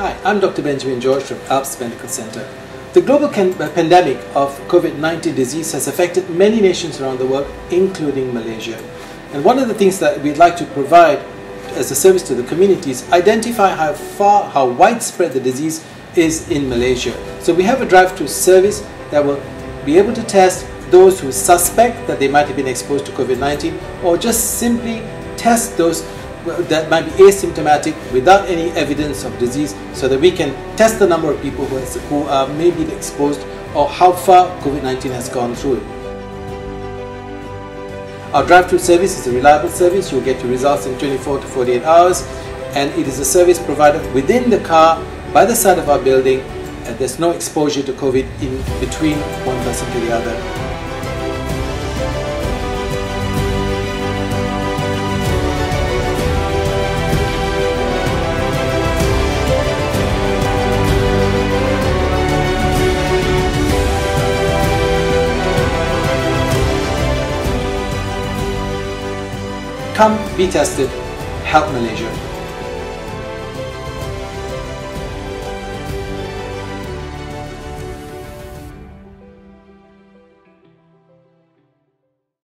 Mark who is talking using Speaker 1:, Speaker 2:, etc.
Speaker 1: Hi, I'm Dr. Benjamin George from Alps Medical Center. The global uh, pandemic of COVID-19 disease has affected many nations around the world, including Malaysia. And one of the things that we'd like to provide as a service to the community is identify how far, how widespread the disease is in Malaysia. So we have a drive-through service that will be able to test those who suspect that they might have been exposed to COVID-19 or just simply test those that might be asymptomatic without any evidence of disease so that we can test the number of people who, has, who are maybe exposed or how far COVID-19 has gone through it. Our drive-through service is a reliable service. You'll get your results in 24 to 48 hours and it is a service provided within the car by the side of our building and there's no exposure to COVID in between one person to the other. Come be tested. Help Malaysia.